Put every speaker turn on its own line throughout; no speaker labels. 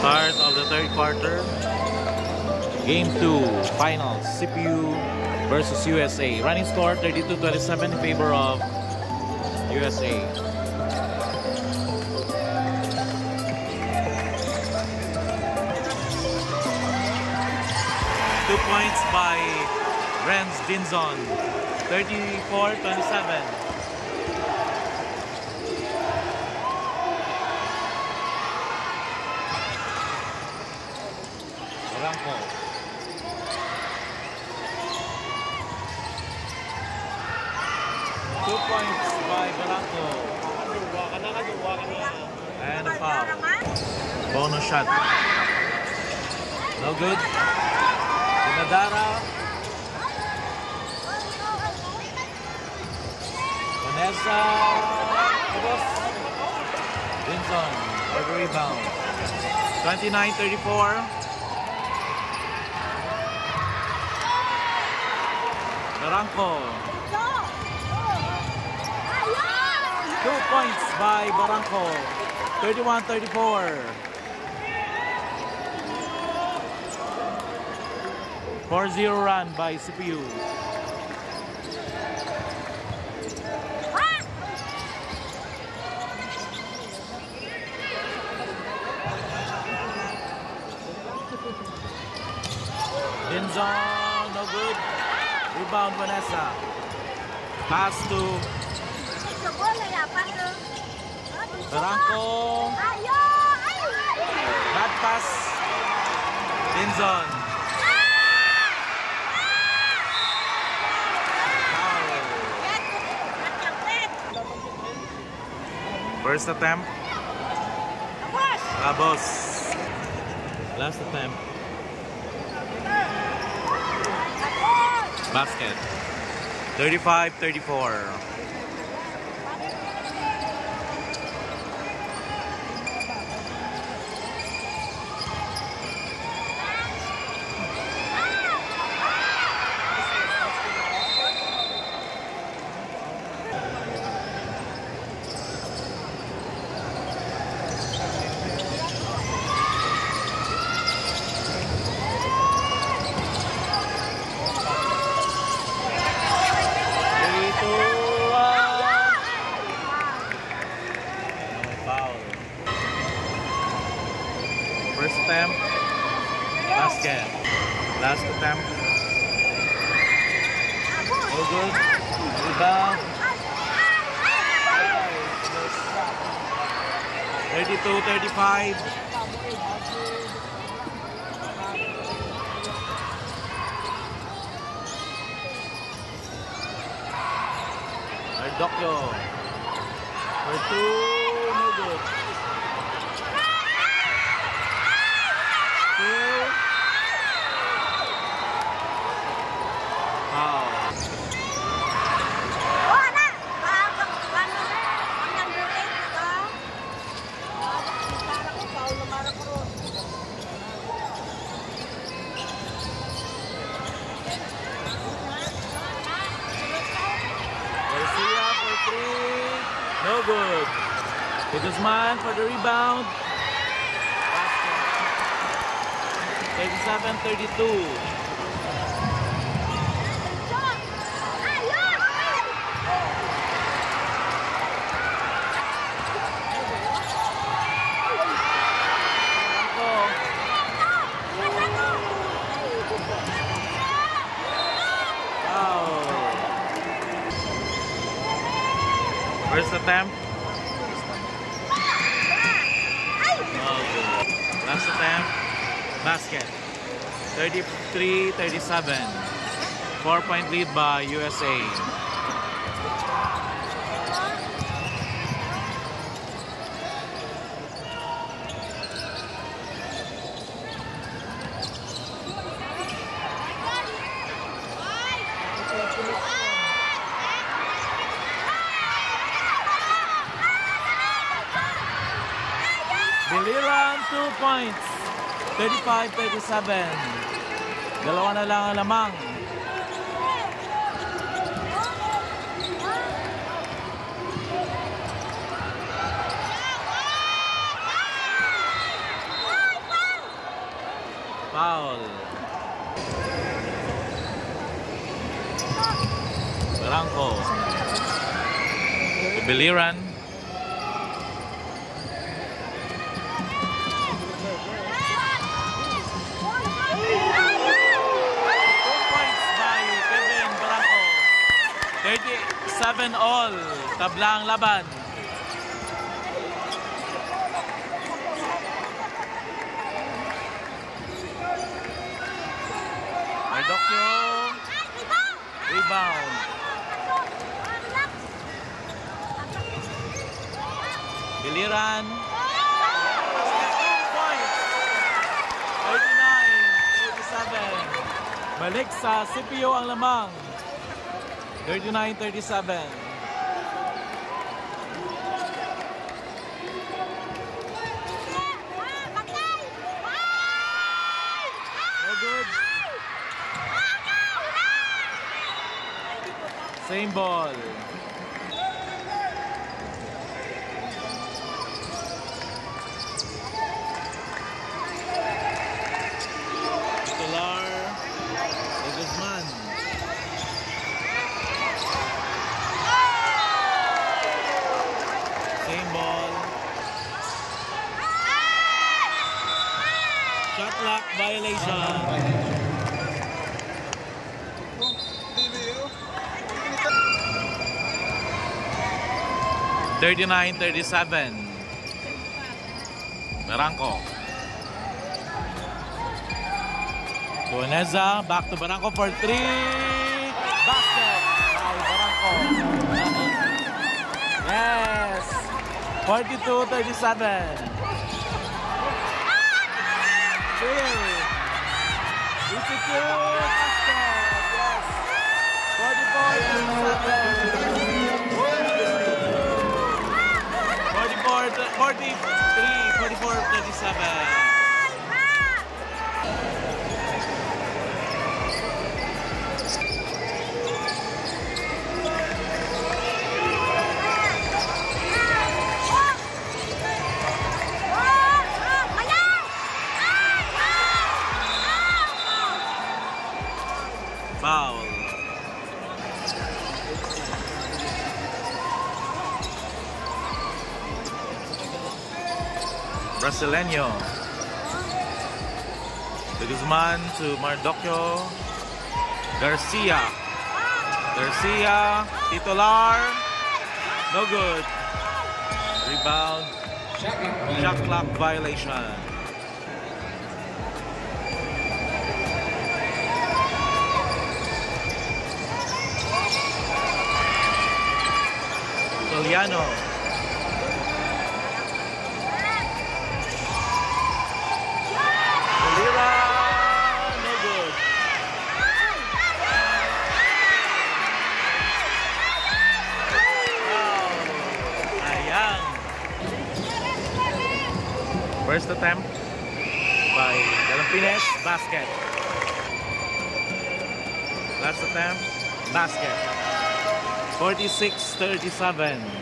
Start of the third quarter. Game 2, finals, CPU versus USA. Running score 32-27 in favor of USA. Two points by Renz Dinzon. 34-27. Blanco. Two points by Blanco. And a foul. Bonus shot. No good. Dinadara. Vanessa. Vinson. The rebound. 29-34. Barangco. Two points by Barangco. 31-34. 4-0 run by CPU. Good. Rebound Vanessa. Pass to Barangco. Bad pass. Dinzon. Foul. First attempt. Labos. Last attempt. basket. 35 34 First time, Last game, Last time. All good. Rebound. Thirty-two, thirty-five. Doctor. Right, two. No good. To Guzman for the rebound. Basket. 37-32. Foul. First attempt. No good. Last attempt. Basket. 33-37. Four point lead by USA. Biliran, two points. 35-37. Dalawa na lang ang lamang. Foul. Barangco. Biliran. 7 all. Tabla ang laban. Mardok rebound. Giliran. Balik sa CPU ang lamang. 39-37. No good. Same ball. Shot clock violation. Thirty-nine, thirty-seven. Barangco. Tuaneza, back to Barangco for three. Basket by Barangco. Yes. 42-37. dele. Instituto Yes. Pode board 37. Pode board 43, 37. Selenio. To Guzman to Mardocchio. Garcia. Garcia. Titular. No good. Rebound. Shot clock violation. Italiano. Basket. Last attempt. Basket. 46-37.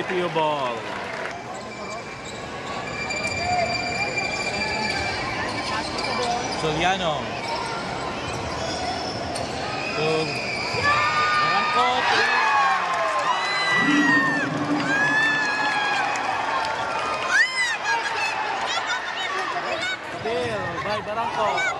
CPU ball. Soliano. To. Still by Barangco.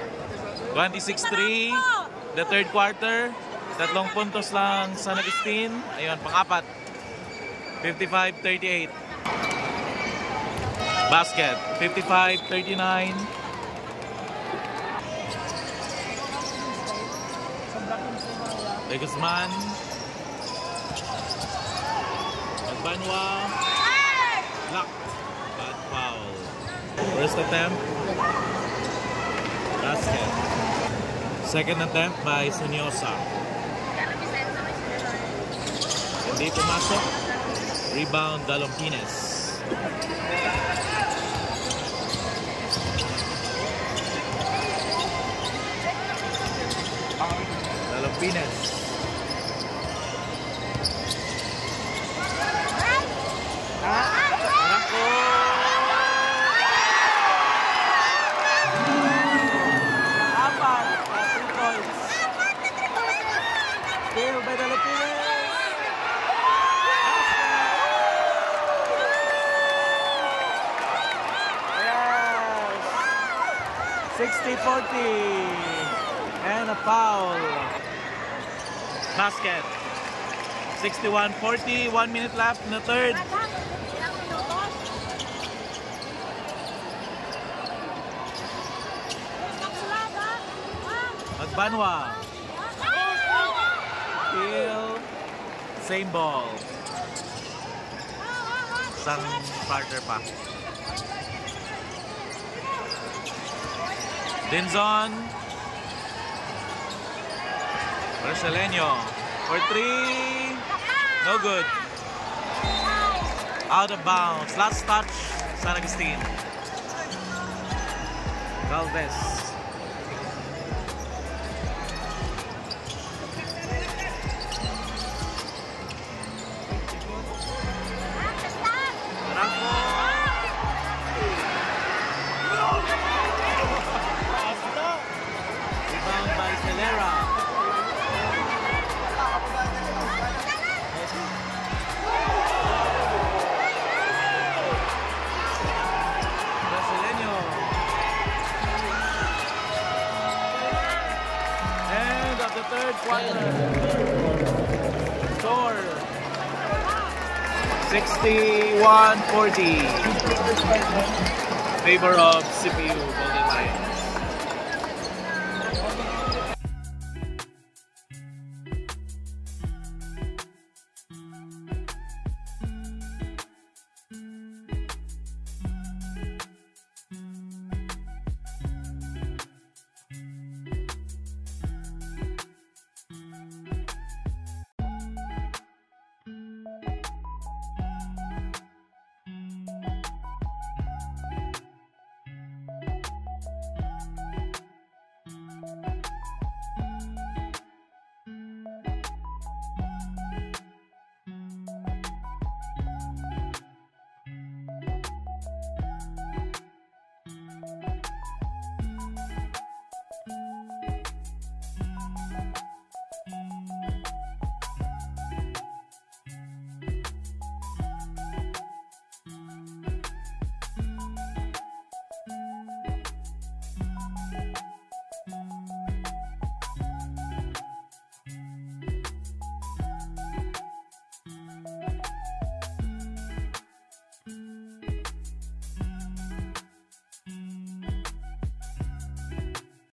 26-3. The third quarter. Tatlong puntos lang San Agustin. Ayun, pang-apat. 55-38. Basket. 55-39. De Guzman. Agbanwa. Lock. Bad foul. First attempt. Basket. Second attempt by Sunyosa. Hindi pumasok. Rebound Dalompines. Dalompines. And a foul. Basket. 61-40. One minute left in the third. Magbanwa. Steal. Same ball. Isang partner pa. Dinzon. Marcelenio. For three. No good. Out of bounds. Last touch. San Agustin. Galvez. 61-40. Favor of CPU.